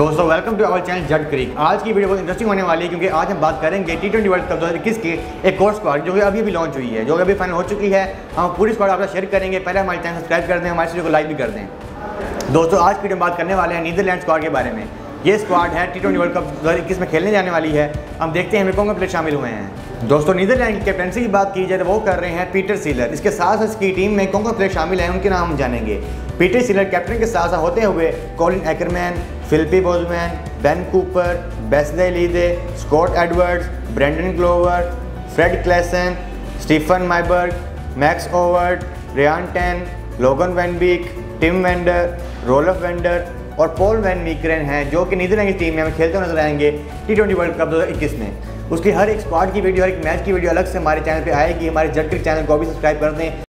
दोस्तों welcome to our channel जड क्रिक आज की वीडियो बहुत इंटरेस्टिंग होने वाली है क्योंकि आज हम बात करेंगे टी ट्वेंटी वर्ल्ड कप दो हज़ार इक्कीस की एक कोर्स स्क्वाड जो कि अभी भी लॉन्च हुई है, जो कि अभी फाइनल हो चुकी है। हम पूरी स्क्वाड आपका शेयर करेंगे। पहले हमारे चैनल सब्सक्राइब कर दें, हमारे वीडियो को लाइक भी कर दें। दोस्तों, आज की वीडियो बात करने वाले हैं नीदरलैंड स्क्वाड के बारे में। ये स्क्वाड है टी ट्वेंटी वर्ल्ड कप दो हज़ार इक्कीस में खेलने जाने वाली है। हम देखते हैं हमें कौन कौन प्लेयर शामिल हुए हैं। दोस्तों नीदरलैंड की कैप्टनसी की बात की जाए तो वो कर रहे हैं पीटर सीलर इसके साथ इसकी टीम में कौन कौन प्लेयर शामिल हैं, उनके नाम हम जानेंगे। पीटर सीलर कैप्टन के साथ साथ होते हुए Colin Ackermann Philippe Boissevain Ben Cooper, Bas de Leede, Scott Edwards, Brandon Glover, Fred Klaassen, Stephan Myburgh, Max O'Dowd, Ryan ten, Logan van Beek Tim van der, Roelof van der और Paul van Meekeren हैं, जो कि Netherlands की team में हमें खेलते नज़र आएँगे टी ट्वेंटी वर्ल्ड कप दो हज़ार इक्कीस में। उसकी हर एक स्क्वाड की वीडियो, हर एक मैच की वीडियो अलग से हमारे चैनल पे आएगी। हमारे जट चैनल को भी सब्सक्राइब कर दें।